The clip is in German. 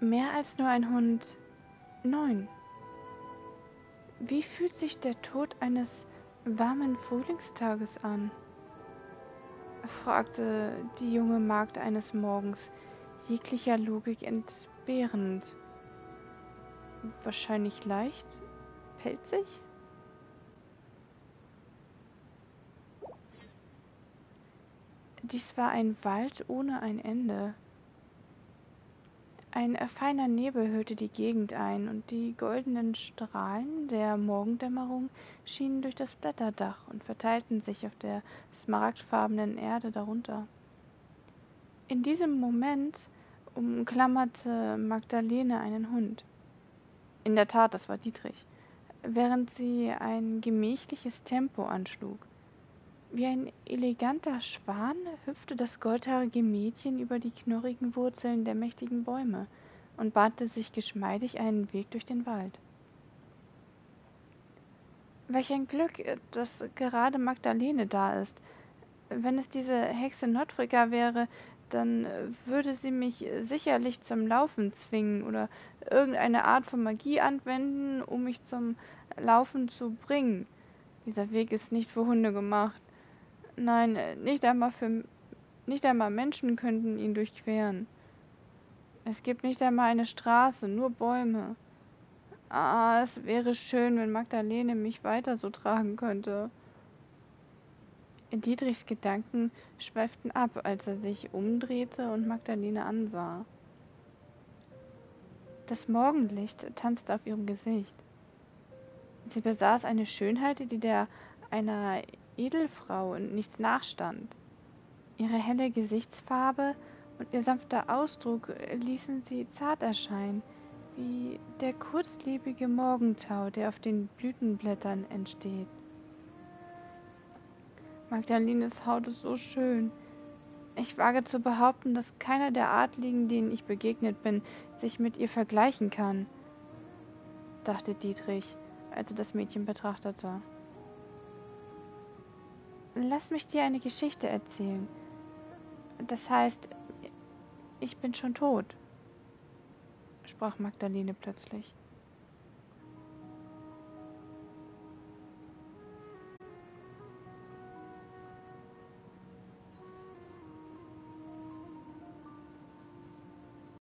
Mehr als nur ein Hund. Neun. Wie fühlt sich der Tod eines warmen Frühlingstages an? fragte die junge Magd eines Morgens, jeglicher Logik entbehrend. Wahrscheinlich leicht, pelzig? Dies war ein Wald ohne ein Ende. Ein feiner Nebel hüllte die Gegend ein, und die goldenen Strahlen der Morgendämmerung schienen durch das Blätterdach und verteilten sich auf der smaragdfarbenen Erde darunter. In diesem Moment umklammerte Magdalene einen Hund. In der Tat, das war Dietrich, während sie ein gemächliches Tempo anschlug. Wie ein eleganter Schwan hüpfte das goldhaarige Mädchen über die knorrigen Wurzeln der mächtigen Bäume und bahnte sich geschmeidig einen Weg durch den Wald. Welch ein Glück, dass gerade Magdalene da ist. Wenn es diese Hexe Notfrika wäre, dann würde sie mich sicherlich zum Laufen zwingen oder irgendeine Art von Magie anwenden, um mich zum Laufen zu bringen. Dieser Weg ist nicht für Hunde gemacht. Nein, äh, nicht einmal für nicht einmal Menschen könnten ihn durchqueren. Es gibt nicht einmal eine Straße, nur Bäume. Ah, es wäre schön, wenn Magdalene mich weiter so tragen könnte. Dietrichs Gedanken schweiften ab, als er sich umdrehte und Magdalene ansah. Das Morgenlicht tanzte auf ihrem Gesicht. Sie besaß eine Schönheit, die der einer Edelfrau und nichts nachstand. Ihre helle Gesichtsfarbe und ihr sanfter Ausdruck ließen sie zart erscheinen, wie der kurzlebige Morgentau, der auf den Blütenblättern entsteht. Magdalenes Haut ist so schön. Ich wage zu behaupten, dass keiner der Adligen, denen ich begegnet bin, sich mit ihr vergleichen kann, dachte Dietrich, als er das Mädchen betrachtete. Lass mich dir eine Geschichte erzählen. Das heißt, ich bin schon tot, sprach Magdalene plötzlich.